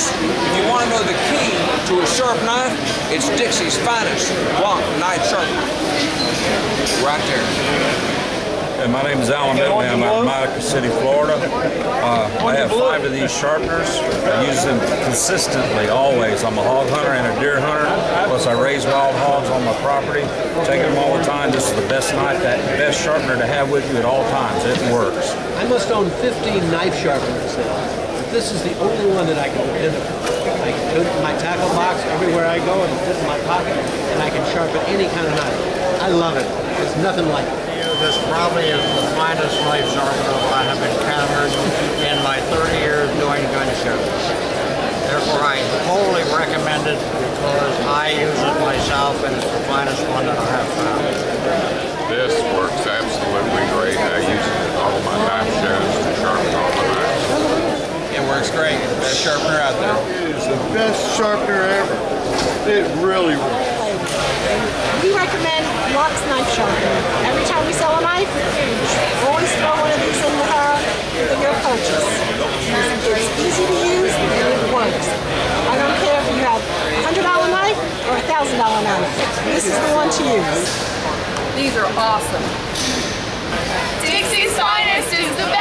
folks, if you want to know the key to a sharp knife, it's Dixie's finest Block knife sharpener. Right there. Hey, my name is Alan Bentley. I'm out of Monica City, Florida. Uh, I have five of these sharpeners. I use them consistently, always. I'm a hog hunter and a deer hunter. Plus, I raise wild hogs on my property. Take them all the time. This is the best knife, that best sharpener to have with you at all times. It works. I must own 15 knife sharpeners now. But this is the only one that I can put in I can put it in my tackle box everywhere I go and fit in my pocket, and I can sharpen any kind of knife. I love it. There's nothing like it. This probably is the finest knife sharpener I have encountered in my 30 years doing gun shows. Therefore, I wholly recommend it because I use it myself and it's the finest one that I have found. This works absolutely great. I use it in all of my knife shows to sharpen all my knives. It works great. Best sharpener out there. It is the best sharpener ever. It really works. We recommend Block's Knife Sharpener. Every time we sell a knife, always throw one of these in, the, uh, in your purchase. It's, it's easy to use and it works. I don't care if you have a $100 knife or a $1,000 knife. This is the one to use. These are awesome. Dixie's Finest is the best.